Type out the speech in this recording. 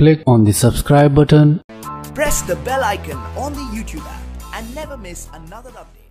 Click on the subscribe button Press the bell icon on the YouTube app and never miss another update.